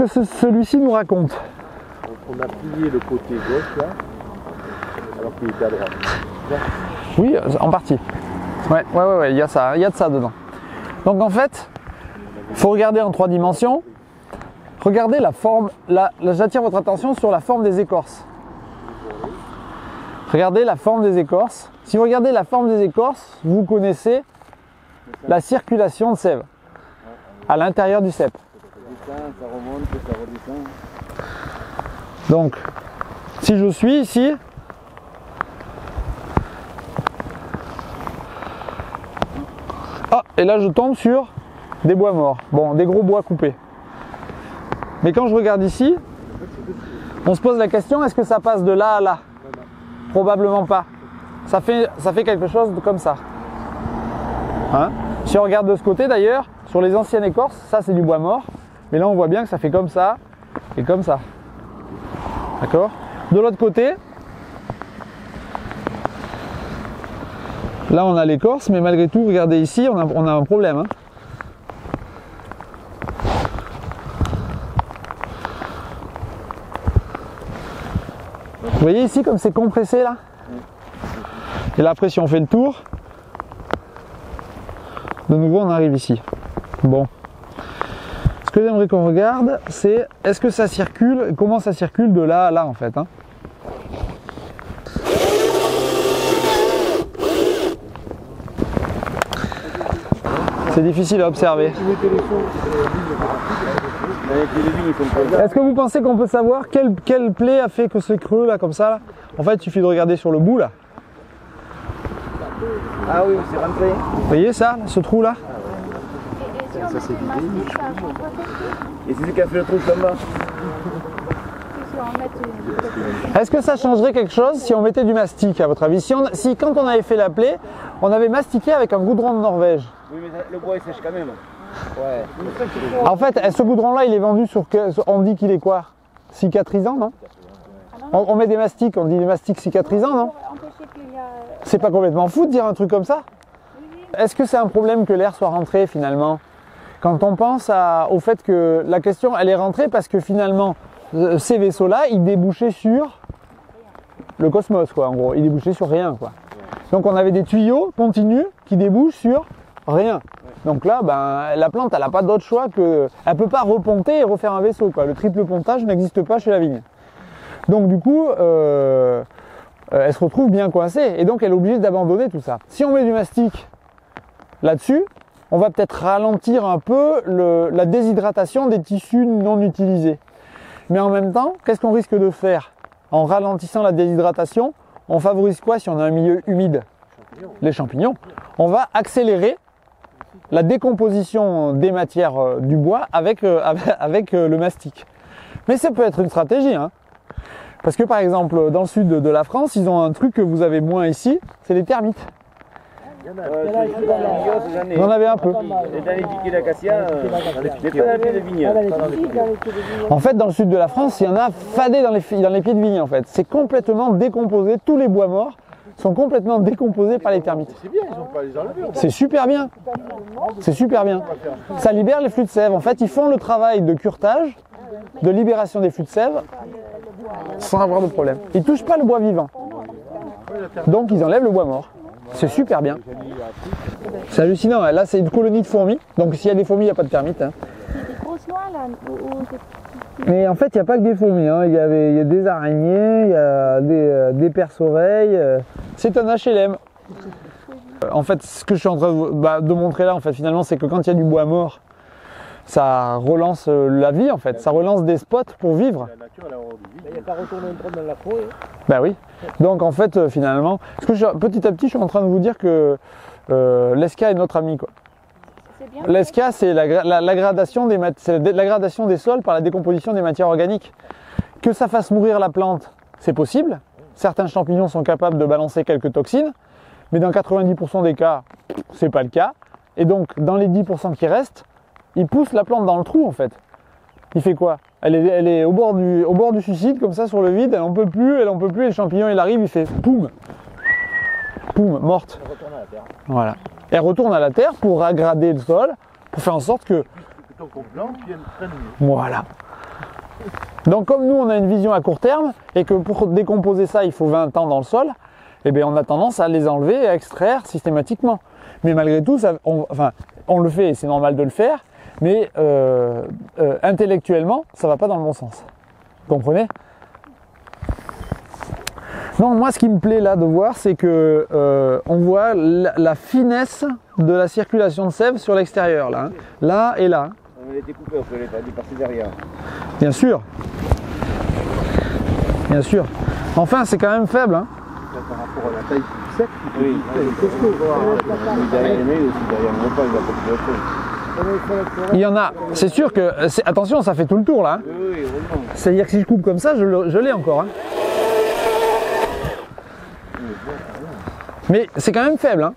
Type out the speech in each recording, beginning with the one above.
que ce- celui-ci nous raconte. On, on a plié le côté gauche là, alors qu'il était à droite. Oui, en partie. Ouais, ouais, ouais, ouais, il y a ça, il y a de ça dedans. Donc en fait, faut regarder en trois dimensions. Regardez la forme. Là, j'attire votre attention sur la forme des écorces. Regardez la forme des écorces. Si vous regardez la forme des écorces, vous connaissez la circulation de sève à l'intérieur du cep. Donc, si je suis ici, ah, et là je tombe sur des bois morts. Bon, des gros bois coupés. Mais quand je regarde ici, on se pose la question est-ce que ça passe de là à là? Probablement pas. Ça fait, ça fait quelque chose comme ça. Hein? Si on regarde de ce côté d'ailleurs, sur les anciennes écorces, ça c'est du bois mort. Mais là on voit bien que ça fait comme ça et comme ça. D'accord? De l'autre côté, là on a l'écorce, mais malgré tout, regardez ici, on a, un problème. hein. Vous voyez ici comme c'est compressé là? Et là après si on fait le tour, de nouveau on arrive ici. Bon. Ce que j'aimerais qu'on regarde, c'est est-ce que ça circule, comment ça circule de là à là en fait. hein. C'est difficile à observer. Est-ce que vous pensez qu'on peut savoir quelle, quelle plaie a fait que ce creux là comme ça là? En fait il suffit de regarder sur le bout là. Ah oui, c'est rentré. Vous voyez ça, ce trou là? Ça c'est vidé. Et c'est ce qui a fait le trou comme là. Est-ce que ça changerait quelque chose si on mettait du mastic à votre avis? Si, on- si quand on avait fait la plaie, on avait mastiqué avec un goudron de Norvège Oui, mais le bois il sèche quand même. Ouais. En fait, ce goudron-là, il est vendu sur. que- On dit qu'il est quoi? Cicatrisant, non? On, on met des mastiques, on dit des mastiques cicatrisants, non? A. C'est pas complètement fou de dire un truc comme ça? Est-ce que c'est un problème que l'air soit rentré finalement? Quand on pense au fait que la question, elle est rentrée parce que finalement, euh, ces vaisseaux-là, ils débouchaient sur le cosmos, quoi, en gros. Ils débouchaient sur rien, quoi. Donc on avait des tuyaux continus qui débouchent sur rien. Donc là, ben, la plante, elle n'a pas d'autre choix que. Elle peut pas reponter et refaire un vaisseau, quoi. Le triple pontage n'existe pas chez la vigne. Donc du coup, euh, euh, elle se retrouve bien coincée et donc elle est obligée d'abandonner tout ça. Si on met du mastic là-dessus, on va peut-être ralentir un peu la déshydratation des tissus non utilisés. Mais en même temps, qu'est-ce qu'on risque de faire En ralentissant la déshydratation, on favorise quoi si on a un milieu humide? Les champignons. On va accélérer la décomposition des matières euh, du bois avec, euh, avec, euh, le mastic. Mais ça peut être une stratégie. hein. Parce que par exemple, dans le sud de la France, ils ont un truc que vous avez moins ici, c'est les termites. Vous en avez un peu. Euh. En fait, dans le sud de la France, il y en a fadé dans les, fi- dans les pieds de vigne. En fait, c'est complètement décomposé. Tous les bois morts sont complètement décomposés par les termites. C'est bien, ils ont pas les enlever. C'est super bien. C'est super bien. Ça libère les flux de sève. En fait, ils font le travail de curtage, de libération des flux de sève, sans avoir de problème. Ils touchent pas le bois vivant. Donc, ils enlèvent le bois mort. C'est super bien. C'est hallucinant. hein. Là, c'est une colonie de fourmis. Donc, s'il y a des fourmis, il n'y a pas de termites. hein. Mais en fait, il n'y a pas que des fourmis. hein. Il, y avait, il y a des araignées, il y a des, euh, des perce-oreilles. euh. C'est un HLM. Euh, En fait, ce que je suis en train de, bah, de montrer là, en fait, finalement, c'est que quand il y a du bois mort, ça relance euh, la vie, en fait. Ça relance des spots pour vivre. La nature, elle a horreur du vide. Il n'y a trou dans la forêt. Bah oui. Donc en fait, euh, finalement, parce que je- petit à petit, je suis en train de vous dire que euh, l'ESCA est notre ami. Quoi. L'ESCA, c'est la, gra- la- la gradation des la gradation des sols par la décomposition des matières organiques. Que ça fasse mourir la plante, c'est possible. Certains champignons sont capables de balancer quelques toxines, mais dans 90% des cas, c'est pas le cas. Et donc, dans les 10% qui restent, il pousse la plante dans le trou en fait. Il fait quoi? Elle est, elle est au, bord du, au bord du suicide, comme ça sur le vide, elle en peut plus, elle en peut plus, et le champignon il arrive, il fait poum Poum, morte. Voilà. Elle retourne à la terre pour aggrader le sol, pour faire en sorte que. Voilà. Donc comme nous, on a une vision à court terme et que pour décomposer ça, il faut 20 ans dans le sol, eh bien, on a tendance à les enlever et à extraire systématiquement. Mais malgré tout, ça, on, enfin, on le fait et c'est normal de le faire, mais euh, euh, intellectuellement, ça va pas dans le bon sens. Vous comprenez Non, moi, ce qui me plaît là de voir, c'est que euh, on voit la, la finesse de la circulation de sève sur l'extérieur, là, hein. là et là. On les découper, on peut derrière. Bien sûr. Bien sûr. Enfin, c'est quand même faible. Hein. Là, par rapport à la taille du sec, Oui, est costaud. Derrière les mails aussi, derrière le repas, il va pas de chose. Il y en a. C'est sûr que. Attention, ça fait tout le tour là. hein. C'est-à-dire que si je coupe comme ça, je, l'ai encore. hein. Mais c'est quand même faible. hein.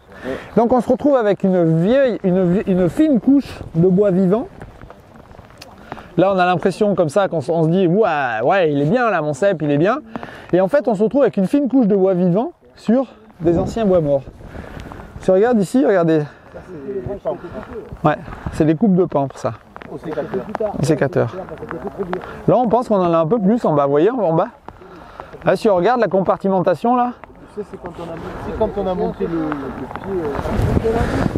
Donc on se retrouve avec une vieille, une, fine couche de bois vivant. Là, on a l'impression comme ça qu'on se dit ouais, ouais, il est bien là, mon cep, il est bien. Et en fait, on se retrouve avec une fine couche de bois vivant sur des anciens bois morts. Si on regarde ici, regardez. Ouais, c'est des coupes de pampres ça. Au sécateur. Les sécateurs. Là, on pense qu'on en a un peu plus en bas. Vous voyez, en bas Là, si on regarde la compartimentation, là, Tu sais, c'est quand on a, c'est quand on a monté le, pied. euh,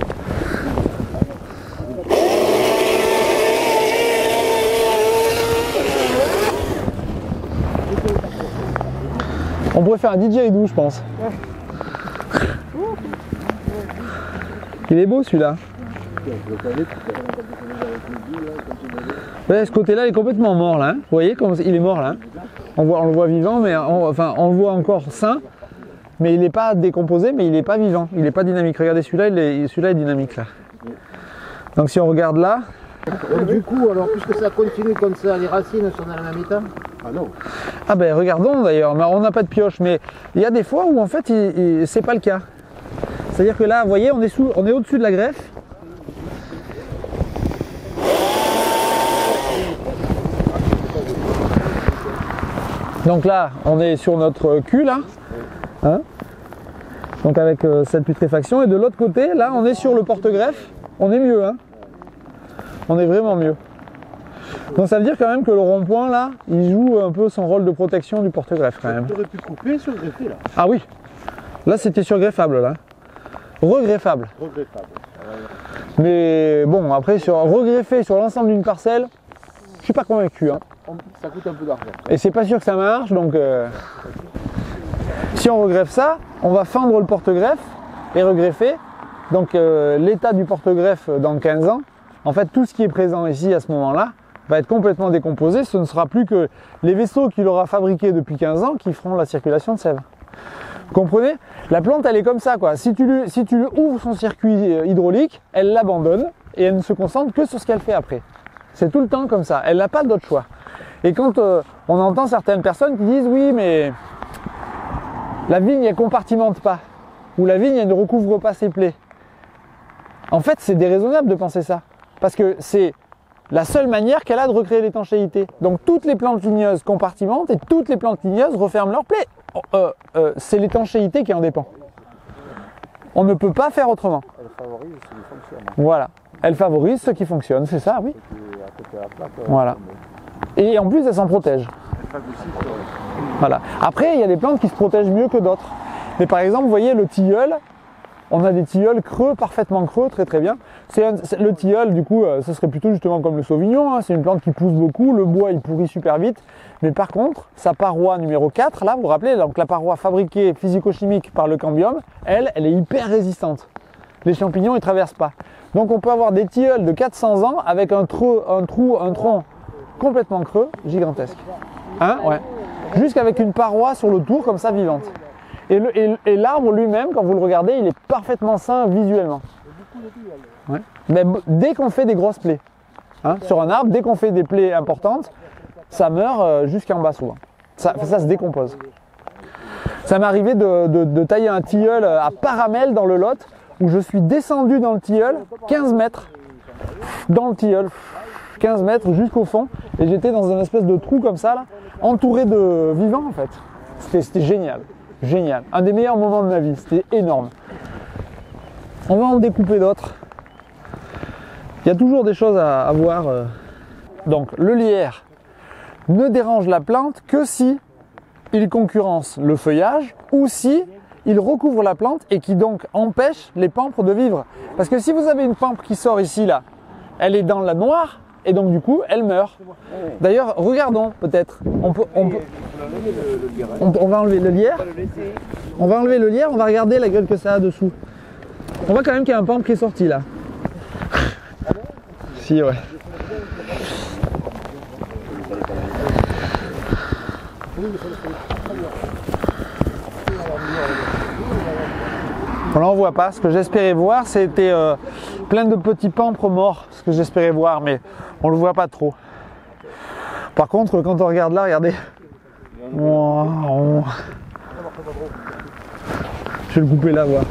on pourrait faire un didgeridoo, je pense. Il est beau celui-là. Ouais, ce côté-là il est complètement mort là. hein. Vous voyez comme il est mort là. hein. On, voit, on le voit vivant, mais on, enfin on le voit encore sain, mais il n'est pas décomposé, mais il n'est pas vivant. Il n'est pas dynamique. Regardez celui-là, il est, celui-là est dynamique là. Donc si on regarde là, Donc, du coup, alors puisque ça continue comme ça, les racines sont dans le même état? Ah non. Ah ben regardons d'ailleurs, on n'a pas de pioche, mais il y a des fois où en fait il- il- c'est pas le cas. C'est-à-dire que là, vous voyez, on est, sous, on est au-dessus de la greffe. Donc là, on est sur notre cul là. Hein Donc avec euh, cette putréfaction. Et de l'autre côté, là, on est sur le porte-greffe. On est mieux, hein On est vraiment mieux. Donc ça veut dire quand même que le rond-point là, il joue un peu son rôle de protection du porte-greffe quand même. Tu aurais pu couper sur le greffé là. Ah oui, là c'était surgreffable là. Regreffable. Mais bon, après sur regreffer sur l'ensemble d'une parcelle, je suis pas convaincu. hein. Ça coûte un peu d'argent. Et c'est pas sûr que ça marche, donc euh, si on regreffe ça, on va fendre le porte-greffe et regreffer. Donc euh, l'état du porte-greffe dans 15 ans, en fait tout ce qui est présent ici à ce moment-là va être complètement décomposé. Ce ne sera plus que les vaisseaux qu'il aura fabriqués depuis 15 ans qui feront la circulation de sève. Comprenez? La plante elle est comme ça quoi. Si tu, lui, si tu lui ouvres son circuit euh, hydraulique, elle l'abandonne et elle ne se concentre que sur ce qu'elle fait après. C'est tout le temps comme ça. Elle n'a pas d'autre choix. Et quand euh, on entend certaines personnes qui disent oui, mais la vigne elle compartimente pas, ou la vigne elle ne recouvre pas ses plaies. En fait, c'est déraisonnable de penser ça, parce que c'est la seule manière qu'elle a de recréer l'étanchéité. Donc toutes les plantes ligneuses compartimentent et toutes les plantes ligneuses referment leurs plaies. Euh, euh, c'est l'étanchéité qui en dépend. On ne peut pas faire autrement. Elle favorise ce qui fonctionne. Voilà. Elle favorise ce qui fonctionne, c'est ça, oui. Euh, Voilà. Et en plus, elle s'en protège. Voilà. Après, il y a des plantes qui se protègent mieux que d'autres. Mais par exemple, vous voyez le tilleul, on a des tilleuls creux, parfaitement creux, très très bien. C'est le tilleul, du coup, euh, ce serait plutôt justement comme le sauvignon. hein. C'est une plante qui pousse beaucoup, le bois il pourrit super vite. Mais par contre, sa paroi numéro 4, là, vous vous rappelez, donc la paroi fabriquée physico-chimique par le cambium, elle, elle est hyper résistante. Les champignons, ils traversent pas. Donc on peut avoir des tilleuls de 400 ans avec un, trou, un trou, un tronc complètement creux, gigantesque. Hein Ouais. Jusqu'avec une paroi sur le tour comme ça vivante. Et, l'arbre lui-même, quand vous le regardez, il est parfaitement sain visuellement. Mais dès qu'on fait des grosses plaies, hein, sur un arbre, dès qu'on fait des plaies importantes, ça meurt euh, jusqu'en bas souvent. Ça, se décompose. Ça m'est arrivé de, tailler un tilleul à Paramel dans le Lot, où je suis descendu dans le tilleul 15 mètres, dans le tilleul, 15 mètres jusqu'au fond, et j'étais dans une espèce de trou comme ça, là, entouré de vivants en fait. C'était génial, génial. Un des meilleurs moments de ma vie, c'était énorme. On va en découper d'autres. Il y a toujours des choses à, voir. euh. Donc le lierre ne dérange la plante que si il concurrence le feuillage ou si il recouvre la plante et qui donc empêche les pampres de vivre. Parce que si vous avez une pampre qui sort ici là, elle est dans la noire et donc du coup elle meurt. D'ailleurs, regardons peut-être. On, peut, on, peut- on, va enlever le lierre. On va enlever le lierre, on va regarder la gueule que ça a dessous. On voit quand même qu'il y a un pampre qui est sorti là. si ouais. On voit pas. Ce que j'espérais voir, c'était euh, plein de petits pampres morts. Ce que j'espérais voir, mais on le voit pas trop. Par contre, quand on regarde là, regardez. Je vais le couper là, voir.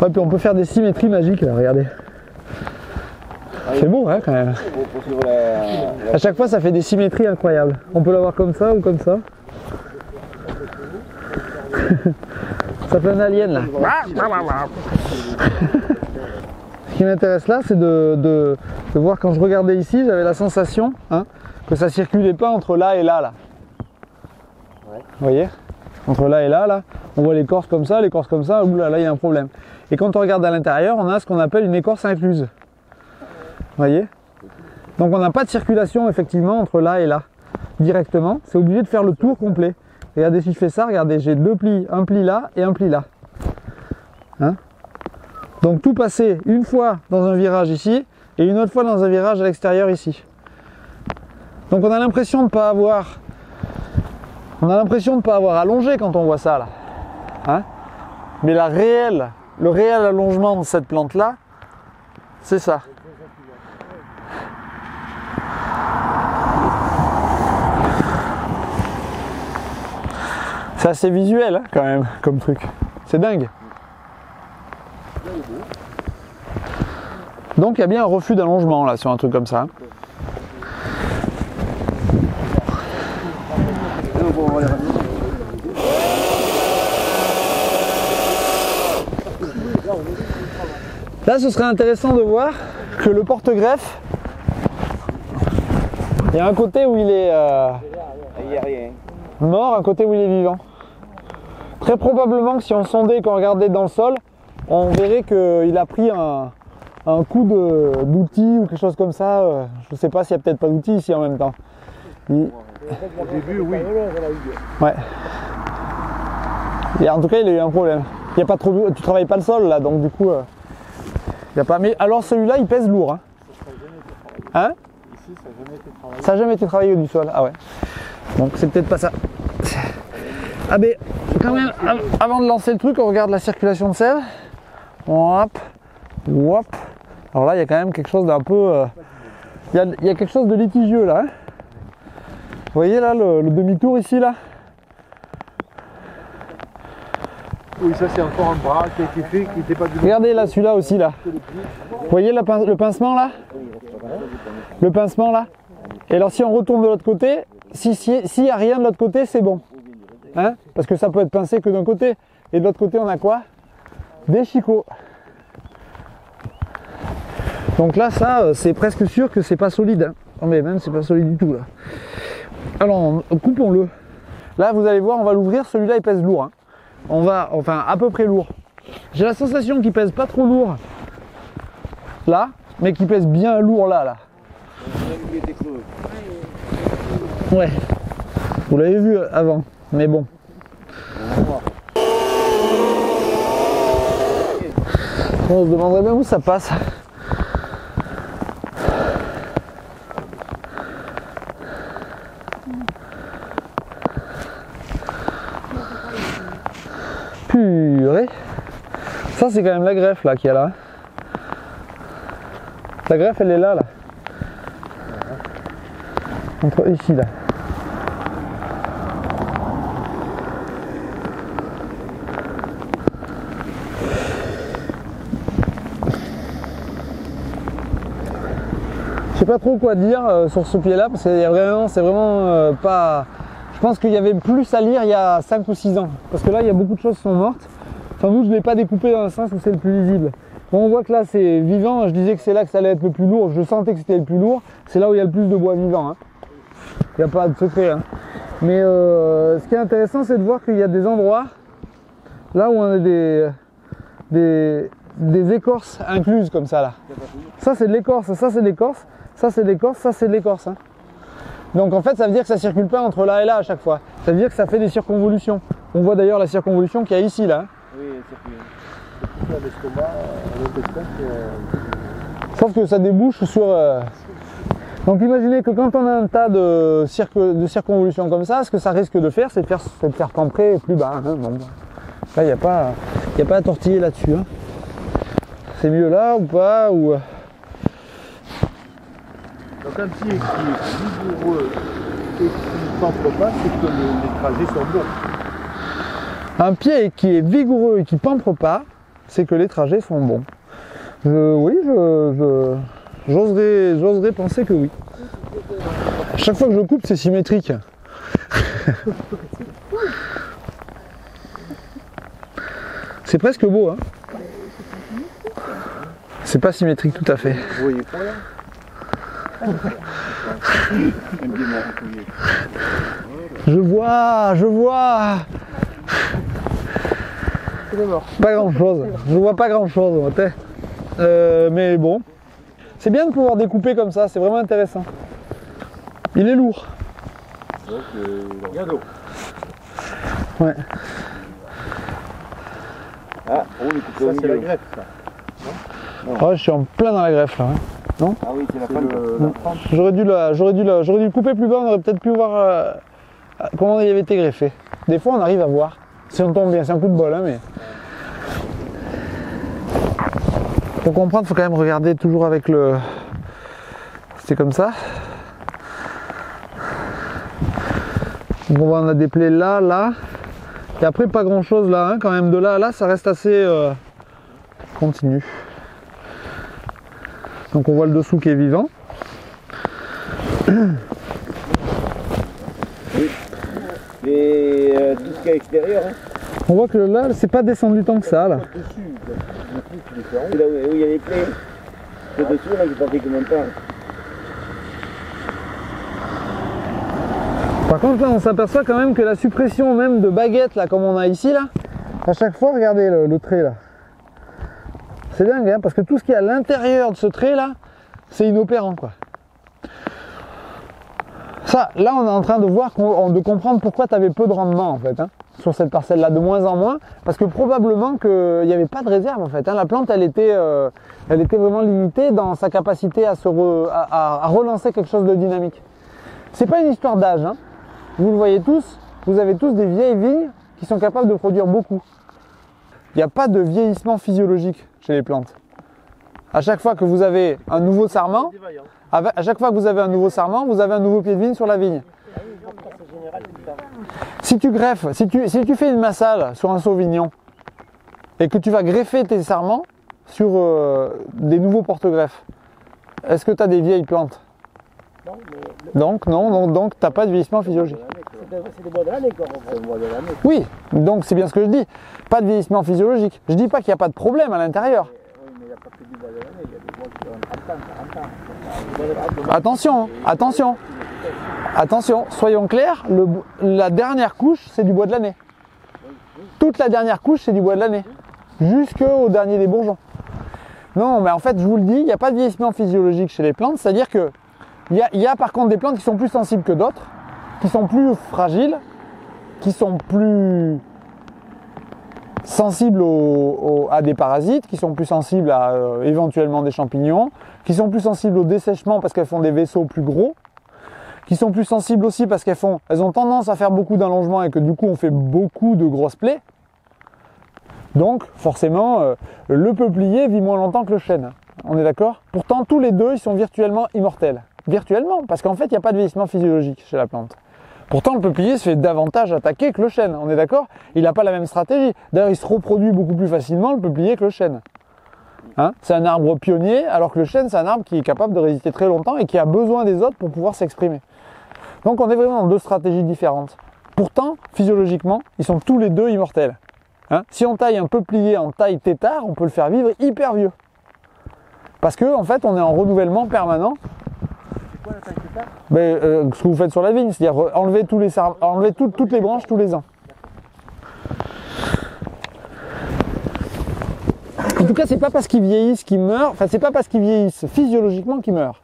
Ouais, puis on peut faire des symétries magiques là, regardez. C'est beau, hein, quand même. À chaque fois, ça fait des symétries incroyables. On peut l'avoir comme ça ou comme ça. ça fait un alien là. Qui m'intéresse là, c'est de, de- de voir quand je regardais ici, j'avais la sensation hein, que ça circulait pas entre là et là. là. Vous voyez? Entre là et là, là, on voit l'écorce comme ça, l'écorce comme ça, ouh là, là, il y a un problème. Et quand on regarde à l'intérieur, on a ce qu'on appelle une écorce incluse. Vous voyez? Donc on n'a pas de circulation effectivement entre là et là, directement. C'est obligé de faire le tour complet. Regardez si je fais ça, regardez, j'ai deux plis, un pli là et un pli là. Hein? Donc tout passer une fois dans un virage ici et une autre fois dans un virage à l'extérieur ici. Donc on a l'impression de ne pas avoir. On a l'impression de pas avoir allongé quand on voit ça là. Hein? Mais la le réel allongement de cette plante là, c'est ça. C'est assez visuel hein, quand même comme truc. C'est dingue. Donc il y a bien un refus d'allongement là sur un truc comme ça. Là ce serait intéressant de voir que le porte-greffe, il y a un côté où il est euh, mort, un côté où il est vivant. Très probablement que si on sondait et qu'on regardait dans le sol, on verrait qu'il a pris un, un coup de- d'outil ou quelque chose comme ça. euh, Je ne sais pas s'il n'y a peut-être pas d'outil ici en même temps. Il- Au début, oui. Ouais. Et en tout cas, il a eu un problème. Il y a pas trop de- Tu travailles pas le sol là, donc du coup. euh, il y a pas... Mais alors celui-là, il pèse lourd. Hein, Hein? Ici, ça n'a jamais été travaillé. Ça n'a jamais été travaillé du sol. Ah ouais. Donc c'est peut-être pas ça. Ah ben, quand même, av- avant de lancer le truc, on regarde la circulation de sève. Hop, hop. Alors là, il y a quand même quelque chose d'un peu. euh, Il y, a, il y a quelque chose de litigieux là. hein. Vous voyez là le, le demi-tour ici là? Oui, ça, c'est encore un bras qui a été fait, qui n'était pas du Regardez là, celui-là aussi là. Vous voyez la le pincement là? Le pincement là? Et alors si on retourne de l'autre côté, si- si- s'il n'y a rien de l'autre côté, c'est bon. Hein? Parce que ça peut être pincé que d'un côté. Et de l'autre côté, on a quoi? Des chicots. Donc là, ça, euh, c'est presque sûr que c'est pas solide. hein. Non mais même, c'est pas solide du tout là. Alors, on- coupons-le. Là, vous allez voir, on va l'ouvrir. Celui-là, il pèse lourd. hein. On va, enfin, à peu près lourd. J'ai la sensation qu'il pèse pas trop lourd là, mais qu'il pèse bien lourd là, là. Ouais. Vous l'avez vu avant, mais bon. On se demanderait bien où ça passe. Ça c'est quand même la greffe là qu'il y a là. La greffe elle est là là. Entre ici là. Je sais pas trop quoi dire euh, sur ce pied là parce que y a vraiment, c'est vraiment euh, pas. Je pense qu'il y avait plus à lire il y a 5 ou 6 ans. Parce que là il y a beaucoup de choses qui sont mortes. Sans doute je ne l'ai pas découpé dans le sens où c'est le plus lisible. Bon, on voit que là c'est vivant, je disais que c'est là que ça allait être le plus lourd, je sentais que c'était le plus lourd, c'est là où il y a le plus de bois vivant. hein. Il n'y a pas de secret. hein. Mais euh, ce qui est intéressant c'est de voir qu'il y a des endroits, là où on a des, des, des écorces incluses comme ça là. Ça c'est de l'écorce, ça c'est de l'écorce, ça c'est de l'écorce, ça c'est de l'écorce. hein. Donc en fait ça veut dire que ça circule pas entre là et là à chaque fois. Ça veut dire que ça fait des circonvolutions. On voit d'ailleurs la circonvolution qu'il y a ici là. Oui, c'est plus. Plus l'estomac. Sauf que ça débouche sur. euh, Donc imaginez que quand on a un tas de, cirque- de circonvolutions comme ça, ce que ça risque de faire, c'est de faire, c'est de faire plus bas. hein. Bon, là, il n'y a, pas- y a pas à tortiller là-dessus. hein. C'est mieux là ou pas ou... euh, Donc un pied qui est vigoureux et qui ne pas, c'est que le- les trajets sont bons. Un pied qui est vigoureux et qui pampre pas, c'est que les trajets sont bons. Je- oui, je, je- j'oserais, penser que oui. Chaque fois que je coupe, c'est symétrique. c'est presque beau, hein C'est pas symétrique tout à fait. Pas là Je vois, Pas grand chose. Je vois pas grand chose. mais bon. C'est bien de pouvoir découper comme ça, c'est vraiment intéressant. Il est lourd. Donc, euh. Ouais. Ah, il Ça, c'est la greffe, ça. Ouais, je suis en plein dans la greffe là. hein. Ah oui, c'est la le-. J'aurais dû, la, j'aurais, dû la- j'aurais dû le couper plus bas, on aurait peut-être pu voir euh, comment il avait été greffé. Des fois on arrive à voir. Si on tombe bien, c'est un coup de bol, hein, mais. Pour comprendre, faut quand même regarder toujours avec le. C'est comme ça. Donc on voit, on a des plaies là, là. Et après pas grand chose là, hein, quand même de là à là, ça reste assez euh, continu. Donc on voit le dessous qui est vivant. Et euh, tout ce qui est extérieur, hein. On voit que là, c'est pas descendu tant que ça là. c'est là où, où il y a les clés. Le dessous, là, j'ai pas fait commentaire. Par contre là, on s'aperçoit quand même que la suppression même de baguettes là, comme on a ici là, à chaque fois, regardez le, le trait là. C'est dingue, hein, parce que tout ce qui est à l'intérieur de ce trait là, c'est inopérant quoi. Là, on est en train de voir, de comprendre pourquoi tu avais peu de rendement hein, sur cette parcelle-là, de moins en moins, parce que probablement qu'il n'y avait pas de réserve en fait. hein. La plante, euh, était vraiment limitée dans sa capacité à relancer quelque chose de dynamique. C'est pas une histoire d'âge, hein. vous le voyez tous, vous avez tous des vieilles vignes qui sont capables de produire beaucoup. Il n'y a pas de vieillissement physiologique chez les plantes. À chaque fois que vous avez un nouveau sarment, à chaque fois que vous avez un nouveau sarment, vous avez un nouveau pied de vigne sur la vigne. Si tu greffes, si tu, si tu fais une massale sur un sauvignon et que tu vas greffer tes sarments sur euh, des nouveaux porte-greffes, est-ce que tu as des vieilles plantes? Donc non, donc, donc tu n'as pas de vieillissement physiologique. C'est des bois de l'année, quoi. C'est des bois de l'année. Oui, donc c'est bien ce que je dis. Pas de vieillissement physiologique. Je dis pas qu'il n'y a pas de problème à l'intérieur. Attention, attention, attention, soyons clairs, la dernière couche, c'est du bois de l'année. Toute la dernière couche, c'est du bois de l'année. Jusqu'au dernier des bourgeons. Non, mais en fait, je vous le dis, il n'y a pas de vieillissement physiologique chez les plantes, c'est-à-dire que il y a par contre des plantes qui sont plus sensibles que d'autres, qui sont plus fragiles, qui sont plus sensibles à des parasites, qui sont plus sensibles à euh, éventuellement des champignons, qui sont plus sensibles au dessèchement parce qu'elles font des vaisseaux plus gros, qui sont plus sensibles aussi parce qu'elles ont tendance à faire beaucoup d'allongements et que du coup on fait beaucoup de grosses plaies. Donc forcément, euh, le peuplier vit moins longtemps que le chêne. On est d'accord? Pourtant tous les deux ils sont virtuellement immortels. Virtuellement, parce qu'en fait il n'y a pas de vieillissement physiologique chez la plante. Pourtant, le peuplier se fait davantage attaquer que le chêne, on est d'accord? Il n'a pas la même stratégie. D'ailleurs, il se reproduit beaucoup plus facilement, le peuplier, que le chêne. Hein? C'est un arbre pionnier, alors que le chêne, c'est un arbre qui est capable de résister très longtemps et qui a besoin des autres pour pouvoir s'exprimer. Donc, on est vraiment dans deux stratégies différentes. Pourtant, physiologiquement, ils sont tous les deux immortels. Hein? Si on taille un peuplier en taille tétard, on peut le faire vivre hyper vieux. Parce que en fait, on est en renouvellement permanent. Ben, euh, ce que vous faites sur la vigne, c'est-à-dire euh, enlever, tous les enlever tout- toutes les branches tous les ans. En tout cas, c'est pas parce qu'ils vieillissent qu'ils meurent, enfin, c'est pas parce qu'ils vieillissent physiologiquement qu'ils meurent.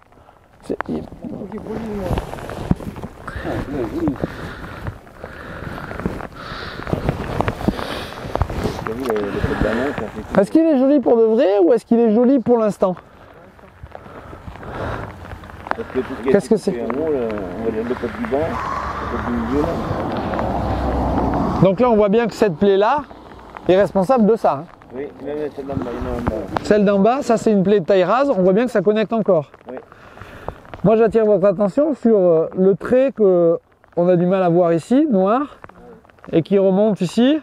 Est-ce qu'il est joli pour de vrai ou est-ce qu'il est joli pour l'instant? Parce que tout ce qui est Qu'est-ce que c'est le, le du bas, le du milieu, là. Donc là, on voit bien que cette plaie-là est responsable de ça. hein. Oui, même bas. Celle d'en bas, ça c'est une plaie de taille rase, on voit bien que ça connecte encore. Oui. Moi j'attire votre attention sur euh, le trait que on a du mal à voir ici, noir, et qui remonte ici.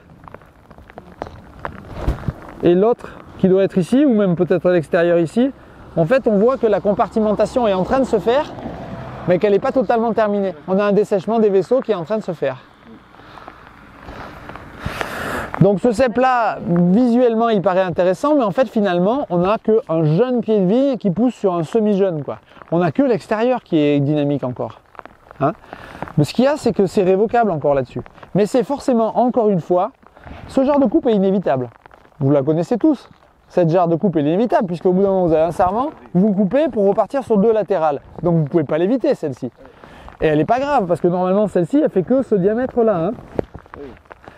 Et l'autre qui doit être ici, ou même peut-être à l'extérieur ici. En fait, on voit que la compartimentation est en train de se faire, mais qu'elle n'est pas totalement terminée. On a un dessèchement des vaisseaux qui est en train de se faire. Donc ce cep là, visuellement il paraît intéressant, mais en fait finalement on n'a qu'un jeune pied de vigne qui pousse sur un semi-jeune. On n'a que l'extérieur qui est dynamique encore. Hein mais ce qu'il y a c'est que c'est révocable encore là-dessus. Mais c'est forcément, encore une fois, ce genre de coupe est inévitable. Vous la connaissez tous. Cette genre de coupe est inévitable, puisqu'au bout d'un moment vous avez un serment, vous coupez pour repartir sur deux latérales. Donc vous ne pouvez pas l'éviter celle-ci. Et elle n'est pas grave, parce que normalement celle-ci elle fait que ce diamètre-là. hein.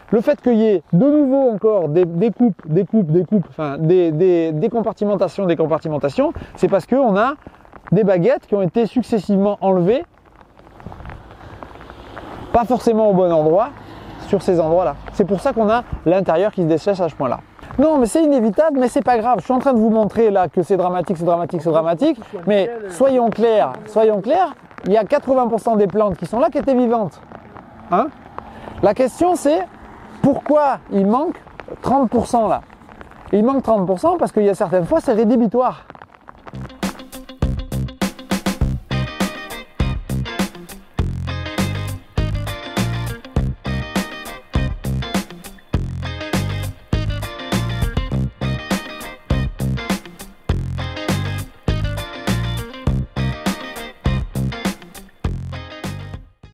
Le fait qu'il y ait de nouveau encore des, des coupes, des coupes, des coupes, enfin des, des, des compartimentations, des compartimentations, c'est parce qu'on a des baguettes qui ont été successivement enlevées, pas forcément au bon endroit, sur ces endroits-là. C'est pour ça qu'on a l'intérieur qui se dessèche à ce point-là. Non, mais c'est inévitable, mais c'est pas grave. Je suis en train de vous montrer là que c'est dramatique, c'est dramatique, c'est dramatique. Mais soyons clairs, soyons clairs, il y a 80% des plantes qui sont là qui étaient vivantes. Hein? La question c'est pourquoi il manque 30% là? Il manque 30% parce qu'il y a certaines fois c'est rédhibitoire.